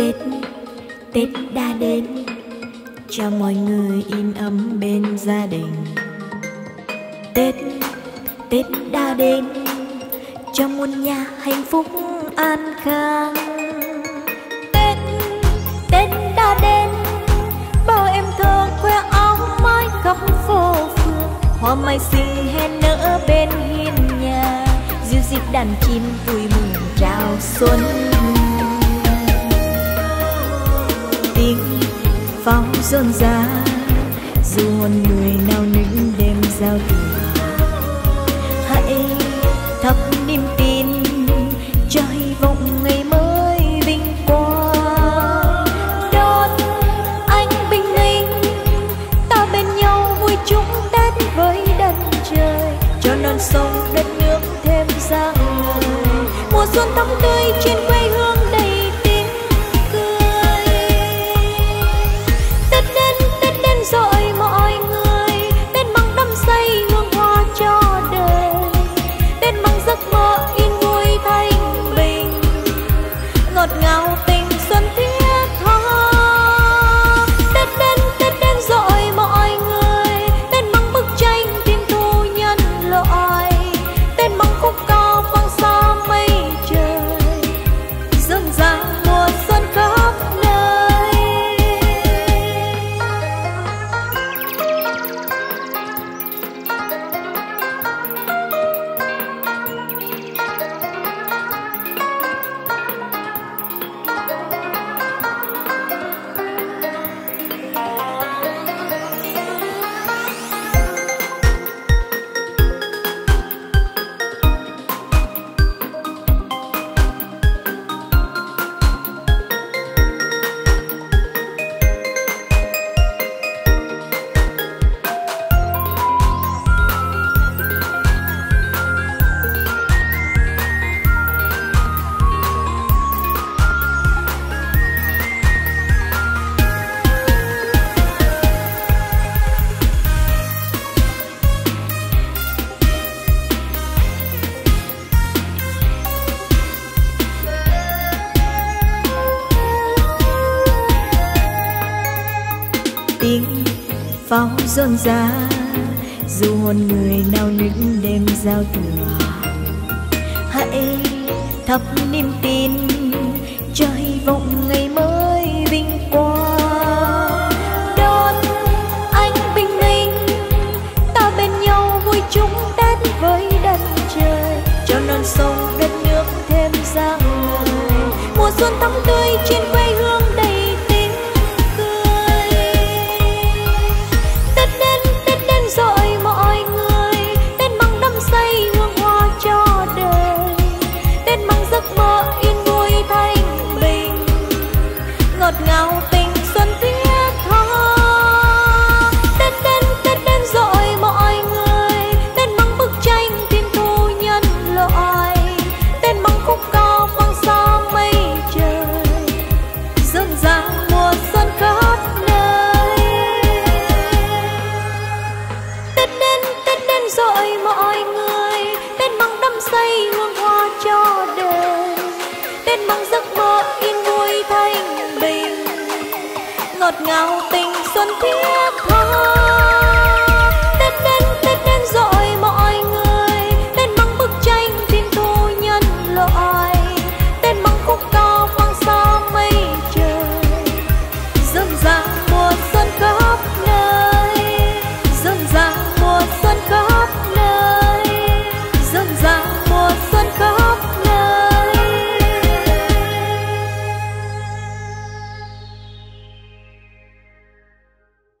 Tết Tết đã đến. Cho mọi người yên ấm bên gia đình. Tết, Tết đã đến. Cho muôn nhà hạnh phúc an khang. Tết, Tết đã đến. Bao em thơ khoe áo mái khắp phố phường. Hoa mai xinh hẹn nở bên hiên nhà. Diêu dịch đàn chim vui mừng chào xuân. Rộn rã dù hồn người nào nức đêm giao thừa hãy thắp niềm tin cho hy vọng ngày mới vinh quang. Đón anh bình minh, ta bên nhau vui chung tết với đất trời. Cho non sông đất nước thêm rạng ngời, mùa xuân thắm tươi trên quê pháo rộn rã dù hồn người nào nức đêm giao thừa. Hãy thắp niềm tin cho hy vọng ngày mới vinh quang. Đón anh bình minh, ta bên nhau vui chung tết với đất trời. Cho non sông đất nước thêm rạng ngời mùa xuân thắm tươi trên quê ngọt ngào tình xuân thiết tha tết đến tết đến rồi mọi người tết mang bức tranh tin thu nhân loại. Tết mang khúc ca hoang xa mây trời. Dân ràng mùa xuân khắp nơi. Dân ràng mùa xuân khắp nơi. Dân ràng mùa xuân khắp